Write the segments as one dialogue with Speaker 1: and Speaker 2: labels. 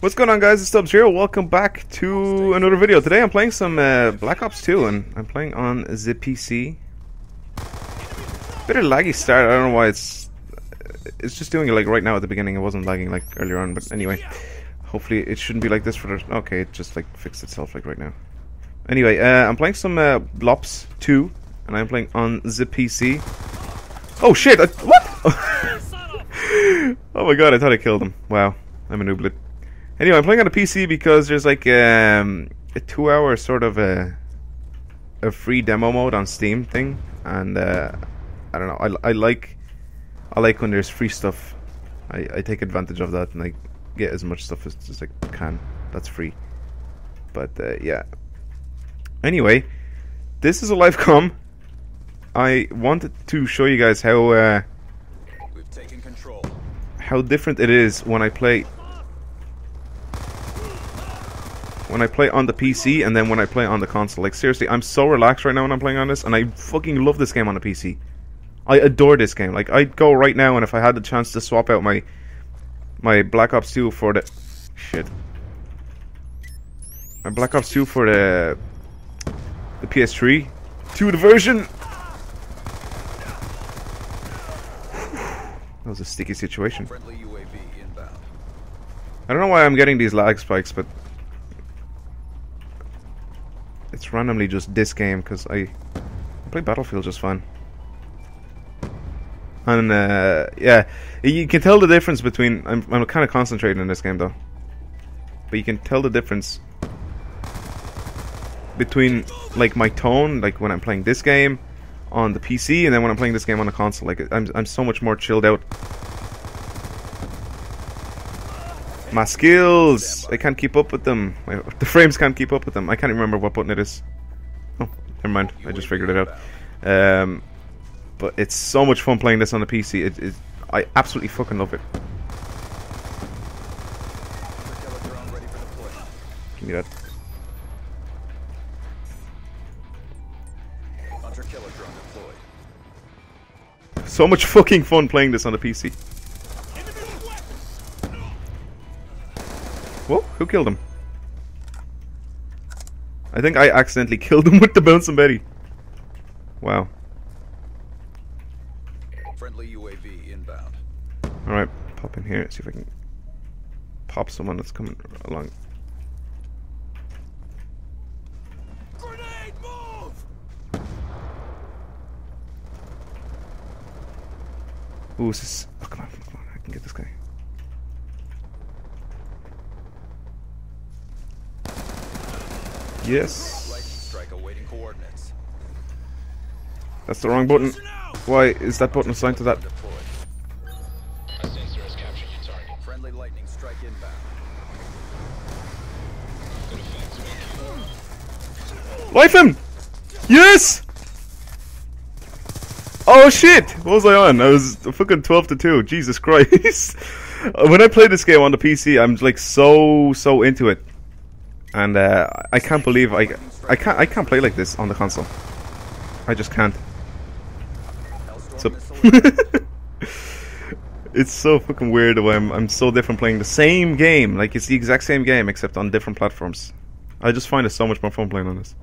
Speaker 1: What's going on guys, it's DUBS here, welcome back to another video. Today I'm playing some uh, Black Ops 2 and I'm playing on the PC. Bit of laggy start, I don't know why it's... It's just doing it like right now at the beginning, it wasn't lagging like earlier on, but anyway. Hopefully it shouldn't be like this for the... Okay, it just like fixed itself like right now. Anyway, uh, I'm playing some uh, Blops 2 and I'm playing on the PC. Oh shit, I, what? oh my god, I thought I killed him. Wow, I'm an ooblet. Anyway, I'm playing on a PC because there's like um, a two-hour sort of a a free demo mode on Steam thing, and uh, I don't know. I, I like I like when there's free stuff. I, I take advantage of that and I get as much stuff as, as I can. That's free. But uh, yeah. Anyway, this is a live com. I wanted to show you guys how uh, how different it is when I play when I play on the PC and then when I play on the console. Like seriously, I'm so relaxed right now when I'm playing on this, and I fucking love this game on the PC. I adore this game. Like I'd go right now, and if I had the chance to swap out my my Black Ops 2 for the shit, my Black Ops 2 for the the PS3 to the version. That was a sticky situation. I don't know why I'm getting these lag spikes, but it's randomly just this game because I, play Battlefield just fine. And uh, yeah, you can tell the difference between. I'm, I'm kind of concentrating in this game though, but you can tell the difference between like my tone, like when I'm playing this game on the PC, and then when I'm playing this game on the console. Like I'm I'm so much more chilled out. My skills! I can't keep up with them. the frames can't keep up with them. I can't remember what button it is. Oh, never mind. I just figured it out. Um, but it's so much fun playing this on the PC. It, it, I absolutely fucking love it. Give me that. So much fucking fun playing this on the PC. Whoa, who killed him? I think I accidentally killed him with the bouncing Betty. Wow.
Speaker 2: Friendly UAV inbound.
Speaker 1: Alright, pop in here, see if I can pop someone that's coming along.
Speaker 2: Grenade move!
Speaker 1: Ooh, this is... Oh, come on, come on, I can get this guy. Yes. That's the wrong button. Why is that button assigned to that? Life him! Yes! Oh shit! What was I on? I was fucking 12 to 2. Jesus Christ. when I play this game on the PC, I'm like so, so into it. And uh, I can't believe I, I can't I can't play like this on the console. I just can't. So, it's so fucking weird I'm, I'm so different playing the same game. Like it's the exact same game except on different platforms. I just find it so much more fun playing on this.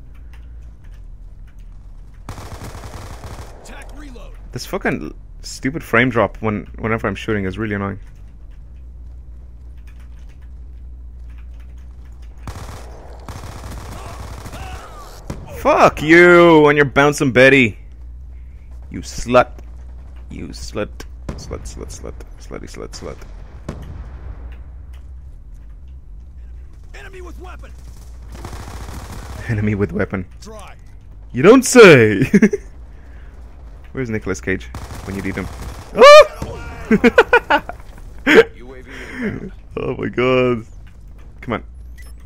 Speaker 1: This fucking stupid frame drop when whenever I'm shooting is really annoying. Fuck you and your bouncing Betty. You slut. You slut. Slut, slut, slut. Slutty, slut, slut.
Speaker 2: Enemy with weapon.
Speaker 1: Enemy with weapon.
Speaker 2: Dry.
Speaker 1: You don't say! Where's Nicolas Cage when you need him?
Speaker 2: Oh! Inbound.
Speaker 1: oh my god. Come on.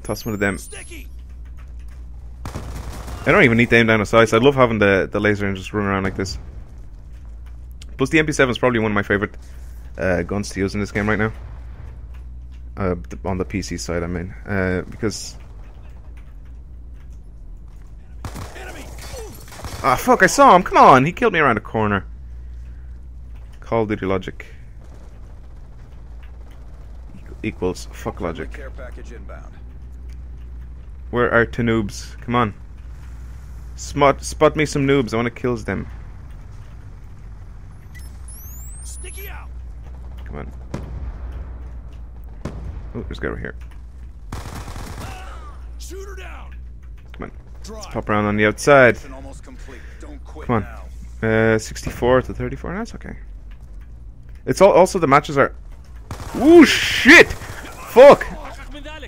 Speaker 1: Toss one of them.
Speaker 2: Sticky.
Speaker 1: I don't even need to aim down the sights. I love having the, the laser and just run around like this. Plus, the MP7 is probably one of my favorite uh, guns to use in this game right now. Uh, on the PC side, I mean. Uh, because. Ah, fuck, I saw him. Come on. He killed me around the corner. Call of Duty logic. equals fuck logic.
Speaker 2: Care package inbound.
Speaker 1: Where are two noobs? Come on. Spot, spot me some noobs. I want to kill them.
Speaker 2: Sticky out.
Speaker 1: Come on. Oh, there's a guy over here.
Speaker 2: Shoot her down.
Speaker 1: Come on.
Speaker 2: Let's
Speaker 1: Pop around on the outside.
Speaker 2: Almost complete. Don't quit
Speaker 1: Come on. Uh, 64 to 34. That's okay. It's all, also the matches are. Ooh, shit! Fuck!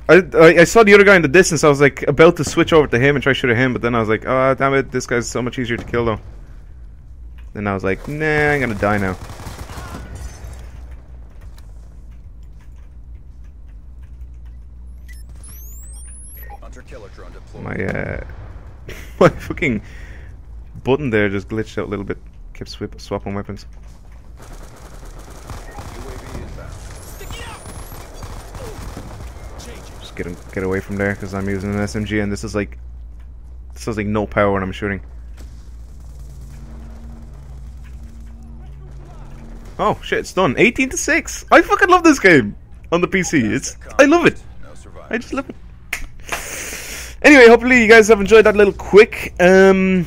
Speaker 1: I, I, I saw the other guy in the distance. I was like about to switch over to him and try to shoot at him, but then I was like, oh damn it, this guy's so much easier to kill though. Then I was like, nah, I'm gonna die now.
Speaker 2: Hunter killer drone deployed.
Speaker 1: My uh, my fucking button there just glitched out a little bit. Kept swip, swapping weapons.
Speaker 2: UAV inbound. Sticky out. Changing.
Speaker 1: Just get get away from there because I'm using an SMG and this is like this is like no power when I'm shooting. Oh shit, it's done. 18 to 6. I fucking love this game on the PC. It's I love it. I just love it. Anyway, hopefully you guys have enjoyed that little quick um,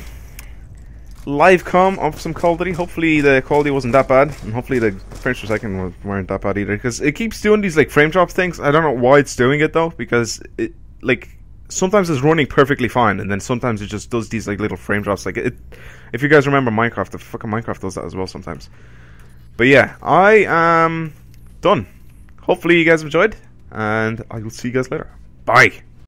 Speaker 1: live com of some quality. Hopefully the quality wasn't that bad, and hopefully the frames per second weren't that bad either. Because it keeps doing these like frame drops things. I don't know why it's doing it though. Because it like sometimes it's running perfectly fine, and then sometimes it just does these like little frame drops. Like it, if you guys remember Minecraft, the fucking Minecraft does that as well sometimes. But yeah, I am done. Hopefully you guys enjoyed, and I will see you guys later. Bye.